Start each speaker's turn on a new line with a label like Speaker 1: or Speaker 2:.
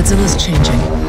Speaker 1: Godzilla's changing.